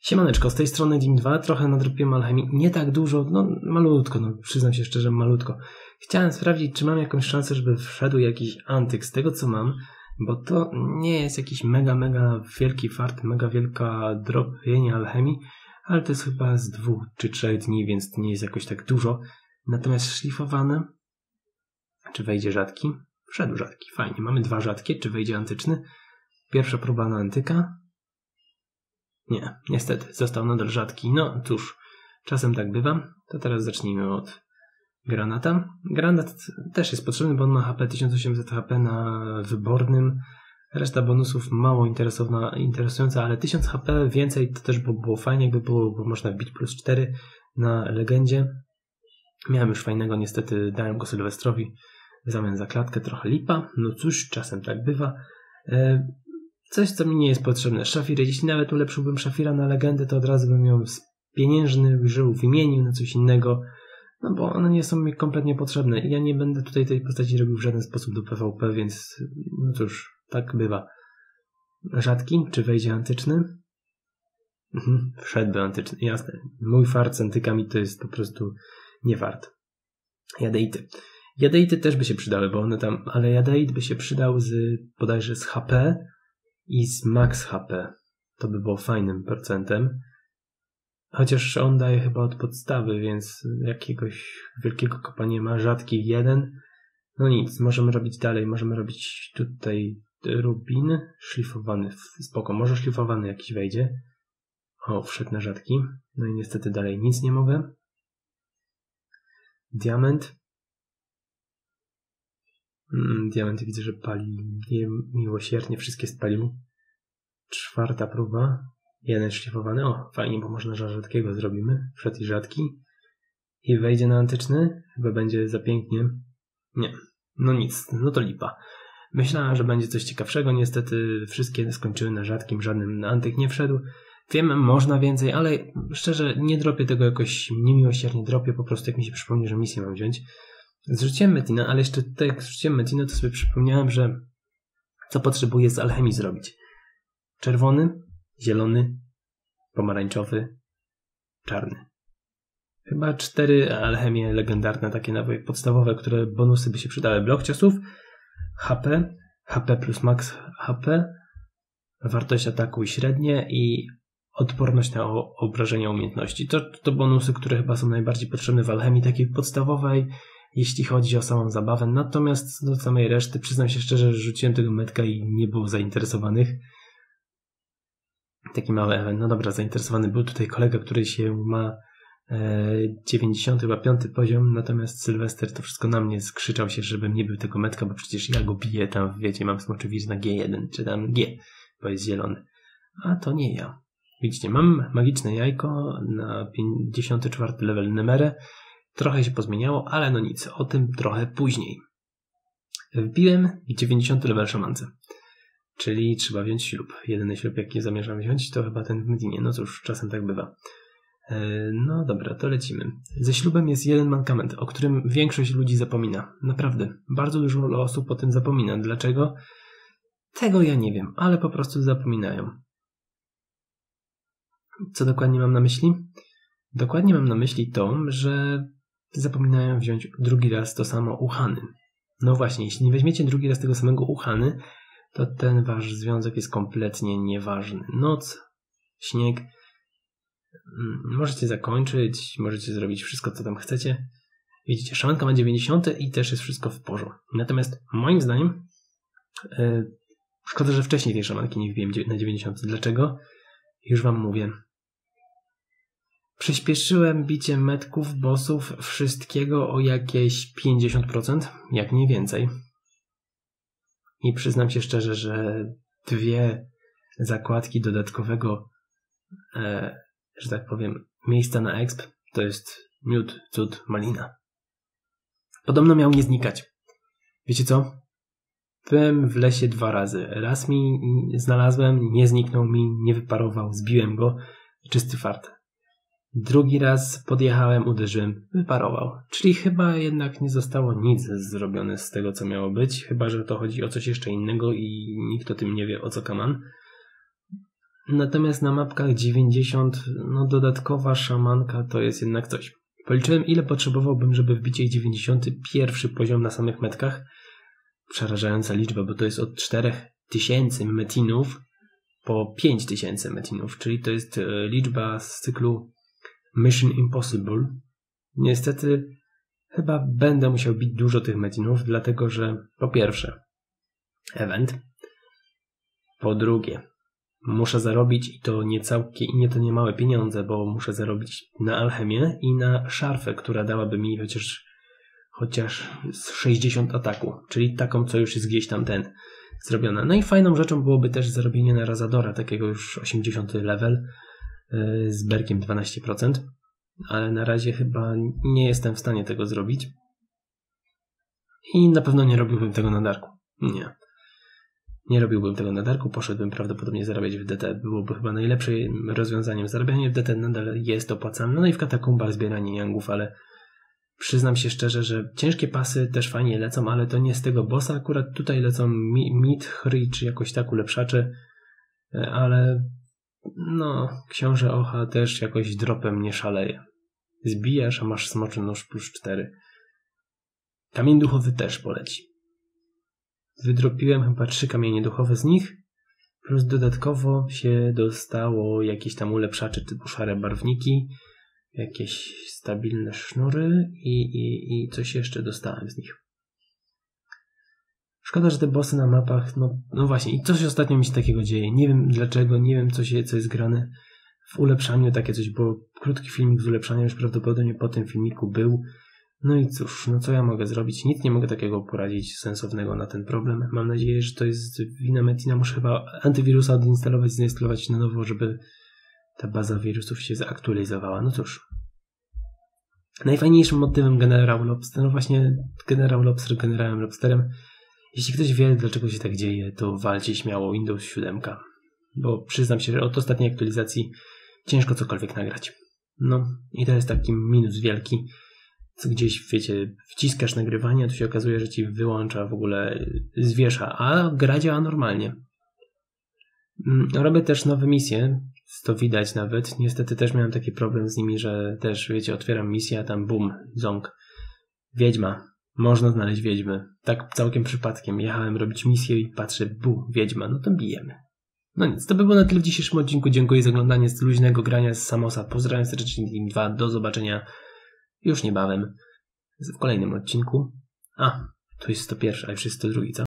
Siemaneczko, z tej strony Dim 2, trochę nadrobiłem alchemii, nie tak dużo, no malutko, no przyznam się szczerze, malutko. Chciałem sprawdzić, czy mam jakąś szansę, żeby wszedł jakiś antyk z tego, co mam, bo to nie jest jakiś mega, mega wielki fart, mega wielka drobienie alchemii, ale to jest chyba z dwóch czy trzech dni, więc nie jest jakoś tak dużo. Natomiast szlifowane, czy wejdzie rzadki? Wszedł rzadki, fajnie. Mamy dwa rzadkie, czy wejdzie antyczny? Pierwsza próba na antyka, nie, niestety, został nadal rzadki. No cóż, czasem tak bywa. To teraz zacznijmy od granata. Granat też jest potrzebny, bo on ma HP 1800 HP na wybornym. Reszta bonusów mało interesująca, ale 1000 HP więcej to też by było fajnie, jakby było, bo można wbić plus 4 na legendzie. Miałem już fajnego, niestety dałem go Sylwestrowi w zamian za klatkę, trochę lipa. No cóż, czasem tak bywa. Coś, co mi nie jest potrzebne. Szafir, jeśli nawet ulepszyłbym Szafira na legendę, to od razu bym ją pieniężny żył, wymienił na coś innego, no bo one nie są mi kompletnie potrzebne i ja nie będę tutaj tej postaci robił w żaden sposób do PvP, więc no cóż, tak bywa. Rzadki, czy wejdzie antyczny? Mhm, wszedłby antyczny, jasne. Mój fart z antykami to jest po prostu nie wart. Jadeity. Jadeity też by się przydały, bo one tam, ale jadeit by się przydał z bodajże z HP, i z max HP. To by było fajnym procentem. Chociaż on daje chyba od podstawy, więc jakiegoś wielkiego kopa nie ma. Rzadki jeden. No nic, możemy robić dalej. Możemy robić tutaj rubin szlifowany. Spoko, może szlifowany jakiś wejdzie. O, wszedł na rzadki. No i niestety dalej nic nie mogę. Diament. Mm, diament widzę, że pali miłosiernie, wszystkie spalił. Czwarta próba. Jeden szlifowany. O, fajnie, bo można rzadkiego zrobimy. Wszedł i rzadki. I wejdzie na antyczny. Chyba będzie za pięknie. Nie. No nic, no to lipa. Myślałem, że będzie coś ciekawszego. Niestety wszystkie skończyły na rzadkim, żadnym na antyk nie wszedł. Wiem, można więcej, ale szczerze nie dropię tego jakoś niemiłosiernie. Dropię po prostu, jak mi się przypomni, że misję mam wziąć. Zrzuciłem Metina, ale jeszcze tutaj jak zrzuciłem Metina, to sobie przypomniałem, że co potrzebuję z alchemii zrobić. Czerwony, zielony, pomarańczowy, czarny. Chyba cztery alchemie legendarne, takie nawet podstawowe, które bonusy by się przydały. Blok ciosów, HP, HP plus max HP, wartość ataku i średnie i odporność na obrażenia umiejętności. To, to bonusy, które chyba są najbardziej potrzebne w alchemii takiej podstawowej, jeśli chodzi o samą zabawę. Natomiast do samej reszty przyznam się szczerze, że rzuciłem tego metka i nie było zainteresowanych. Taki mały event. No dobra, zainteresowany był tutaj kolega, który się ma e, 90 chyba 5 poziom, natomiast Sylwester to wszystko na mnie skrzyczał się, żebym nie był tego metka, bo przecież ja go biję tam, wiecie, mam smoczewicz na G1, czy tam G, bo jest zielony. A to nie ja. Widzicie, mam magiczne jajko na 54 level Nemere, Trochę się pozmieniało, ale no nic, o tym trochę później. Wbiłem 90 level szamance. Czyli trzeba wziąć ślub. Jedyny ślub, jaki zamierzam wziąć, to chyba ten w Medinie. No cóż, czasem tak bywa. E, no dobra, to lecimy. Ze ślubem jest jeden mankament, o którym większość ludzi zapomina. Naprawdę, bardzo dużo osób o tym zapomina. Dlaczego? Tego ja nie wiem, ale po prostu zapominają. Co dokładnie mam na myśli? Dokładnie mam na myśli to, że zapominają wziąć drugi raz to samo uchany. No właśnie, jeśli nie weźmiecie drugi raz tego samego uchany, to ten wasz związek jest kompletnie nieważny. Noc, śnieg, mm, możecie zakończyć, możecie zrobić wszystko, co tam chcecie. Widzicie, szamanka ma 90 i też jest wszystko w porządku. Natomiast moim zdaniem yy, szkoda, że wcześniej tej szamanki nie wbiłem na 90. Dlaczego? Już wam mówię. Przyspieszyłem bicie metków, bossów, wszystkiego o jakieś 50%, jak nie więcej. I przyznam się szczerze, że dwie zakładki dodatkowego, e, że tak powiem, miejsca na exp to jest miód, cud, malina. Podobno miał nie znikać. Wiecie co? Byłem w lesie dwa razy. Raz mi znalazłem, nie zniknął mi, nie wyparował, zbiłem go. Czysty fart. Drugi raz podjechałem, uderzyłem, wyparował. Czyli chyba jednak nie zostało nic zrobione z tego, co miało być, chyba że to chodzi o coś jeszcze innego i nikt o tym nie wie, o co kaman. Natomiast na mapkach 90, no dodatkowa szamanka to jest jednak coś. Policzyłem ile potrzebowałbym, żeby wbić jej 91 poziom na samych metkach. Przerażająca liczba, bo to jest od 4000 metinów po 5000 metinów, czyli to jest e, liczba z cyklu Mission Impossible. Niestety chyba będę musiał bić dużo tych metinów, dlatego że po pierwsze event, po drugie muszę zarobić i to nie całkiem, i nie to nie małe pieniądze, bo muszę zarobić na alchemię i na szarfę, która dałaby mi chociaż chociaż z 60 ataku, czyli taką, co już jest gdzieś tam ten zrobiona. No i fajną rzeczą byłoby też zarobienie na Razadora, takiego już 80 level z berkiem 12%, ale na razie chyba nie jestem w stanie tego zrobić. I na pewno nie robiłbym tego na Darku. Nie. Nie robiłbym tego na Darku, poszedłbym prawdopodobnie zarabiać w DT. Byłoby chyba najlepszym rozwiązaniem. Zarabianie w DT nadal jest opłacalne. No i w katakumbach zbieranie yangów, ale przyznam się szczerze, że ciężkie pasy też fajnie lecą, ale to nie z tego bossa. Akurat tutaj lecą mid, hry czy jakoś tak ulepszacze, e, ale no, książę Ocha też jakoś dropem nie szaleje. Zbijasz, a masz smoczy nóż plus 4. Kamień duchowy też poleci. Wydropiłem chyba trzy kamienie duchowe z nich, plus dodatkowo się dostało jakieś tam ulepszacze typu szare barwniki, jakieś stabilne sznury i, i, i coś jeszcze dostałem z nich. Szkoda, że te bossy na mapach, no, no właśnie, i coś ostatnio mi się takiego dzieje. Nie wiem dlaczego, nie wiem co, się, co jest grane w ulepszaniu, takie coś, bo krótki filmik z ulepszania już prawdopodobnie po tym filmiku był. No i cóż, no co ja mogę zrobić? Nic nie mogę takiego poradzić sensownego na ten problem. Mam nadzieję, że to jest wina Metina. Muszę chyba antywirusa odinstalować, zainstalować na nowo, żeby ta baza wirusów się zaktualizowała. No cóż. Najfajniejszym motywem generał Lobster, no właśnie generał Lobster generałem Lobsterem. Jeśli ktoś wie, dlaczego się tak dzieje, to walcie śmiało Windows 7. Bo przyznam się, że od ostatniej aktualizacji ciężko cokolwiek nagrać. No i to jest taki minus wielki co gdzieś, wiecie, wciskasz nagrywanie, to się okazuje, że ci wyłącza w ogóle, zwiesza, a gra działa normalnie. Mm, robię też nowe misje, to widać nawet. Niestety też miałem taki problem z nimi, że też, wiecie, otwieram misję, a tam bum, ząg. Wiedźma. Można znaleźć wiedźmy. Tak całkiem przypadkiem. Jechałem robić misję i patrzę, bu, wiedźma, no to bijemy. No nic, to by było na tyle w dzisiejszym odcinku. Dziękuję za oglądanie z luźnego grania z Samosa. Pozdrawiam serdecznie Team 2. Do zobaczenia już niebawem w kolejnym odcinku. A, to jest 101, a już jest 102, co?